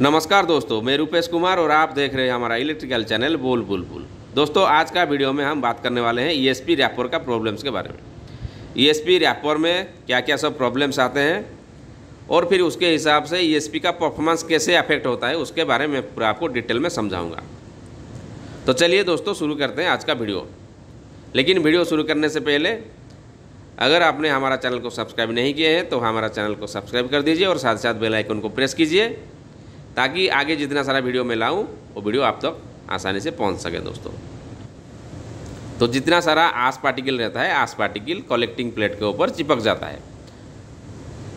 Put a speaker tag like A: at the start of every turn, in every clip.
A: नमस्कार दोस्तों, मैं रूपेश कुमार और आप देख रहे हैं हमारा इलेक्ट्रिकल चैनल बोल बुल बुल। दोस्तों, आज का वीडियो में हम बात करने वाले हैं ईएसपी रैपर का प्रॉब्लम्स के बारे में। ईएसपी रैपर में क्या क्या सब प्रॉब्लम्स आते हैं और फिर उसके हिसाब से ईएसपी का परफॉर्मेंस कैसे अफेक्ट होता है, उसके बारे में पूरा आपको डिटेल में समझाऊँगा। तो चलिए दोस्तों, शुरू करते हैं आज का वीडियो। लेकिन वीडियो शुरू करने से पहले, अगर आपने हमारा चैनल को सब्सक्राइब नहीं किए हैं तो हमारा चैनल को सब्सक्राइब कर दीजिए और साथ साथ बेल आइकन को प्रेस कीजिए। ताकि आगे जितना सारा वीडियो मैं लाऊं, वो वीडियो आप तक आसानी से पहुँच सके दोस्तों। तो जितना सारा आस पार्टिकल रहता है, आस पार्टिकल कलेक्टिंग प्लेट के ऊपर चिपक जाता है।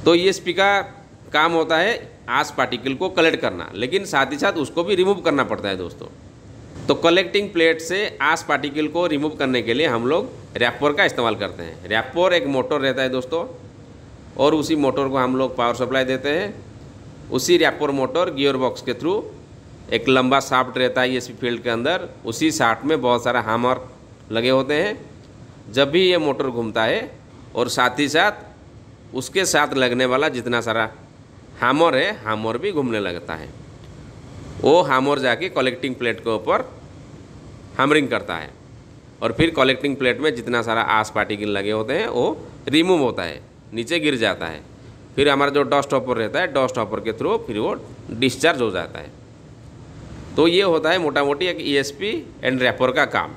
A: तो ये स्पी का काम होता है आस पार्टिकल को कलेक्ट करना, लेकिन साथ ही साथ उसको भी रिमूव करना पड़ता है दोस्तों। तो कलेक्टिंग प्लेट से आस पार्टिकल को रिमूव करने के लिए हम लोग रैपर का इस्तेमाल करते हैं। रैपर एक मोटर रहता है दोस्तों, और उसी मोटर को हम लोग पावर सप्लाई देते हैं। उसी रैपर मोटर गियर बॉक्स के थ्रू, एक लंबा साफ्ट रहता है इसी फ़ील्ड के अंदर, उसी साफ्ट में बहुत सारा हामर लगे होते हैं। जब भी ये मोटर घूमता है, और साथ ही साथ उसके साथ लगने वाला जितना सारा हामर है, हामर भी घूमने लगता है। वो हामर जाके कलेक्टिंग प्लेट के ऊपर हैमरिंग करता है। और फिर कलेक्टिंग प्लेट में जितना सारा आस पार्टिकल लगे होते हैं, वो रिमूव होता है, नीचे गिर जाता है। फिर हमारा जो डस्ट हॉपर रहता है डस्ट हॉपर के थ्रू फिर वो डिस्चार्ज हो जाता है। तो ये होता है मोटा मोटी एक ईएसपी एंड रैपर का काम।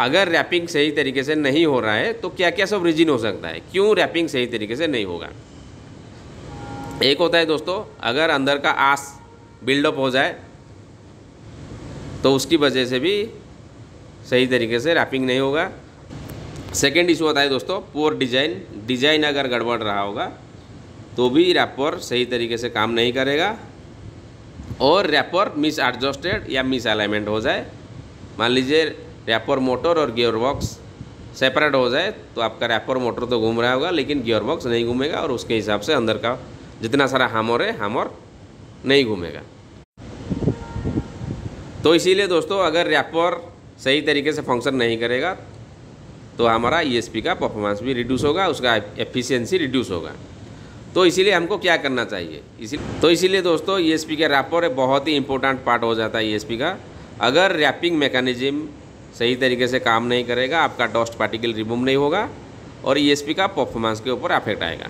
A: अगर रैपिंग सही तरीके से नहीं हो रहा है तो क्या क्या सब रीजन हो सकता है? क्यों रैपिंग सही तरीके से नहीं होगा? एक होता है दोस्तों, अगर अंदर का आस बिल्डअप हो जाए तो उसकी वजह से भी सही तरीके से रैपिंग नहीं होगा। सेकेंड इशू होता है दोस्तों पोर डिज़ाइन डिज़ाइन अगर गड़बड़ रहा होगा तो भी रैपर सही तरीके से काम नहीं करेगा और रैपर मिस एडजस्टेड या मिस अलाइनमेंट हो जाए। मान लीजिए रैपर मोटर और गियर बॉक्स सेपरेट हो जाए तो आपका रैपर मोटर तो घूम रहा होगा, लेकिन गियर बॉक्स नहीं घूमेगा और उसके हिसाब से अंदर का जितना सारा हामर है हामर नहीं घूमेगा। तो इसीलिए दोस्तों, अगर रैपर सही तरीके से फ़ंक्शन नहीं करेगा तो हमारा ईएसपी का परफॉर्मेंस भी रिड्यूस होगा, उसका एफिशिएंसी रिड्यूस होगा। तो इसीलिए हमको क्या करना चाहिए? इसी तो इसीलिए दोस्तों ईएसपी का रैपर बहुत ही इंपॉर्टेंट पार्ट हो जाता है ईएसपी का। अगर रैपिंग मैकेनिज्म सही तरीके से काम नहीं करेगा, आपका डस्ट पार्टिकल रिमूव नहीं होगा और ईएसपी का परफॉर्मेंस के ऊपर अफेक्ट आएगा।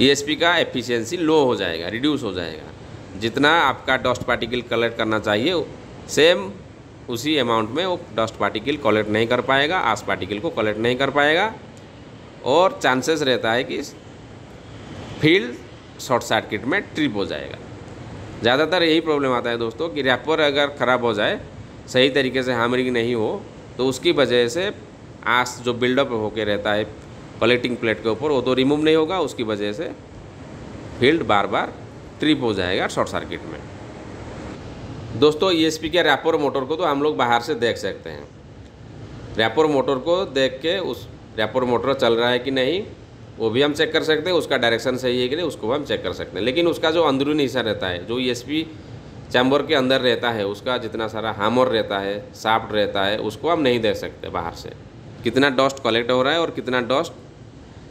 A: ईएसपी का एफिशिएंसी लो हो जाएगा रिड्यूस हो जाएगा। जितना आपका डस्ट पार्टिकल कलेक्ट करना चाहिए सेम उसी अमाउंट में वो डस्ट पार्टिकल कलेक्ट नहीं कर पाएगा आस पार्टिकल को कलेक्ट नहीं कर पाएगा। और चांसेस रहता है कि फ़ील्ड शॉर्ट सर्किट में ट्रिप हो जाएगा। ज़्यादातर यही प्रॉब्लम आता है दोस्तों कि रैपर अगर ख़राब हो जाए, सही तरीके से हैमरिंग नहीं हो तो उसकी वजह से आस जो बिल्डअप होके रहता है कलेक्टिंग प्लेट के ऊपर, वो तो रिमूव नहीं होगा, उसकी वजह से फ़ील्ड बार बार ट्रिप हो जाएगा शॉर्ट सर्किट में। दोस्तों ईएसपी के रैपर मोटर को तो हम लोग बाहर से देख सकते हैं। रैपर मोटर को देख के उस रैपर मोटर चल रहा है कि नहीं, वो भी हम चेक कर सकते हैं, उसका डायरेक्शन सही है कि नहीं, उसको हम चेक कर सकते हैं। लेकिन उसका जो अंदरूनी हिस्सा रहता है, जो ई चैम्बर के अंदर रहता है, उसका जितना सारा हामर रहता है साफ्ट रहता है, उसको हम नहीं देख सकते बाहर से। कितना डस्ट कलेक्ट हो रहा है और कितना डस्ट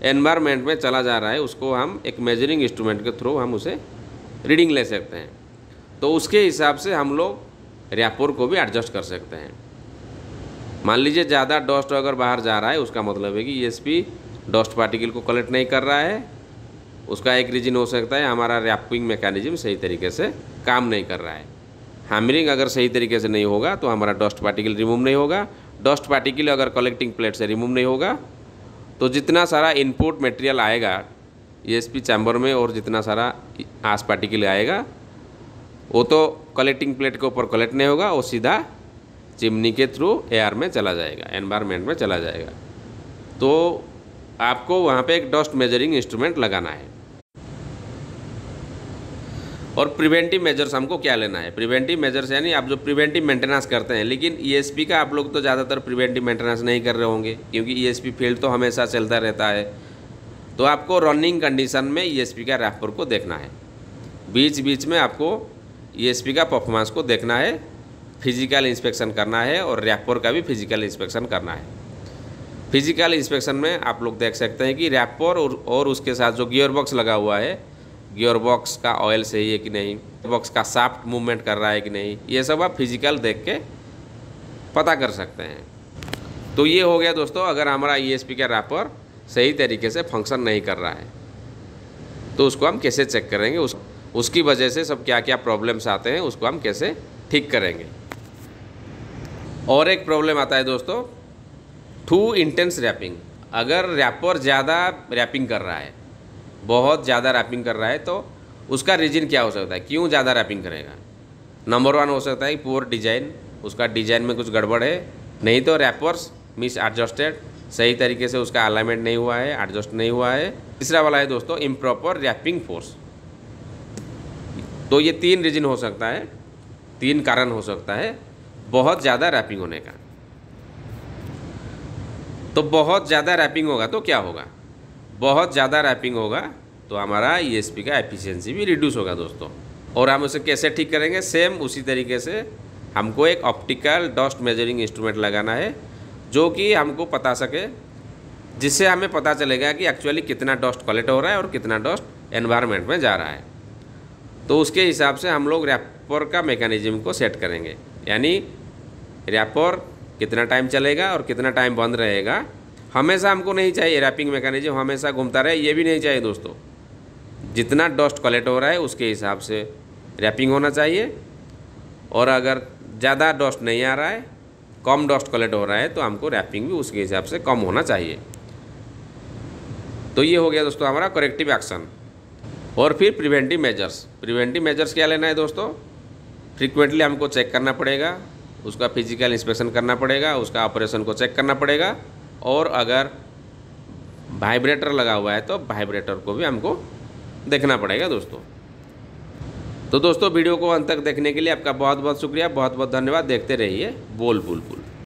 A: एनवायरमेंट में चला जा रहा है, उसको हम एक मेजरिंग इंस्ट्रूमेंट के थ्रू हम उसे रीडिंग ले सकते हैं। तो उसके हिसाब से हम लोग रैपर को भी एडजस्ट कर सकते हैं। मान लीजिए ज़्यादा डस्ट अगर बाहर जा रहा है, उसका मतलब है कि ईएसपी डस्ट पार्टिकल को कलेक्ट नहीं कर रहा है। उसका एक रीजन हो सकता है, हमारा रैपिंग मैकेनिज्म सही तरीके से काम नहीं कर रहा है। हैमरिंग अगर सही तरीके से नहीं होगा तो हमारा डस्ट पार्टिकल रिमूव नहीं होगा। डस्ट पार्टिकल अगर कलेक्टिंग प्लेट से रिमूव नहीं होगा तो जितना सारा इनपुट मटेरियल आएगा ई चैम्बर में और जितना सारा आस पार्टिकल आएगा वो तो कलेक्टिंग प्लेट के ऊपर कलेक्ट नहीं होगा, वो सीधा चिमनी के थ्रू एयर में चला जाएगा एनवायरनमेंट में चला जाएगा। तो आपको वहाँ पे एक डस्ट मेजरिंग इंस्ट्रूमेंट लगाना है। और प्रिवेंटिव मेजर्स हमको क्या लेना है? प्रिवेंटिव मेजर्स यानी आप जो प्रिवेंटिव मेंटेनेंस करते हैं, लेकिन ईएसपी का आप लोग तो ज़्यादातर प्रिवेंटिव मेंटेनेंस नहीं कर रहे होंगे, क्योंकि ईएसपी फ़ील्ड तो हमेशा चलता रहता है। तो आपको रनिंग कंडीशन में ईएसपी का रैपर को देखना है। बीच बीच में आपको ई का परफॉर्मेंस को देखना है फ़िज़िकल इंस्पेक्शन करना है और रैपर का भी फ़िज़िकल इंस्पेक्शन करना है। फ़िज़िकल इंस्पेक्शन में आप लोग देख सकते हैं कि रैपर और, उसके साथ जो गियर बॉक्स लगा हुआ है गियर बॉक्स का ऑयल सही है कि नहीं बॉक्स का साफ्ट मूवमेंट कर रहा है कि नहीं ये सब आप फ़िज़िकल देख के पता कर सकते हैं। तो ये हो गया दोस्तों अगर हमारा ई का रैपर सही तरीके से फ़ंक्शन नहीं कर रहा है तो उसको हम कैसे चेक करेंगे उस उसकी वजह से सब क्या क्या प्रॉब्लम्स आते हैं, उसको हम कैसे ठीक करेंगे। और एक प्रॉब्लम आता है दोस्तों टू इंटेंस रैपिंग अगर रैपर ज़्यादा रैपिंग कर रहा है, बहुत ज़्यादा रैपिंग कर रहा है तो उसका रीजन क्या हो सकता है? क्यों ज़्यादा रैपिंग करेगा? नंबर वन हो सकता है पुअर डिज़ाइन उसका डिज़ाइन में कुछ गड़बड़ है। नहीं तो रैपर्स मिस एडजस्टेड सही तरीके से उसका अलाइनमेंट नहीं हुआ है एडजस्ट नहीं हुआ है। तीसरा वाला है दोस्तों इम्प्रॉपर रैपिंग फोर्स तो ये तीन रीजन हो सकता है, तीन कारण हो सकता है, बहुत ज़्यादा रैपिंग होने का। तो बहुत ज़्यादा रैपिंग होगा तो क्या होगा? बहुत ज़्यादा रैपिंग होगा तो हमारा ई e का एफिशिएंसी भी रिड्यूस होगा दोस्तों। और हम उसे कैसे ठीक करेंगे? सेम उसी तरीके से हमको एक ऑप्टिकल डस्ट मेजरिंग इंस्ट्रूमेंट लगाना है, जो कि हमको पता सके, जिससे हमें पता चलेगा कि एक्चुअली कितना डस्ट कलेक्ट हो रहा है और कितना डस्ट एनवायरनमेंट में जा रहा है। तो उसके हिसाब से हम लोग रैपर का मेकानिज़म को सेट करेंगे। यानी रैपर कितना टाइम चलेगा और कितना टाइम बंद रहेगा, हमेशा हमको नहीं चाहिए रैपिंग मेकानिज़म हमेशा घूमता रहे, ये भी नहीं चाहिए दोस्तों। जितना डस्ट कलेक्ट हो रहा है, उसके हिसाब से रैपिंग होना चाहिए। और अगर ज़्यादा डस्ट नहीं आ रहा है, कम डस्ट कलेक्ट हो रहा है तो हमको रैपिंग भी उसके हिसाब से कम होना चाहिए। तो ये हो गया दोस्तों हमारा करेक्टिव एक्शन और फिर प्रिवेंटिव मेजर्स प्रिवेंटिव मेजर्स क्या लेना है दोस्तों? फ्रिक्वेंटली हमको चेक करना पड़ेगा, उसका फ़िज़िकल इंस्पेक्शन करना पड़ेगा, उसका ऑपरेशन को चेक करना पड़ेगा, और अगर वाइब्रेटर लगा हुआ है तो वाइब्रेटर को भी हमको देखना पड़ेगा दोस्तों। तो दोस्तों, वीडियो को अंत तक देखने के लिए आपका बहुत बहुत शुक्रिया बहुत बहुत धन्यवाद, देखते रहिए बोल बुल बुल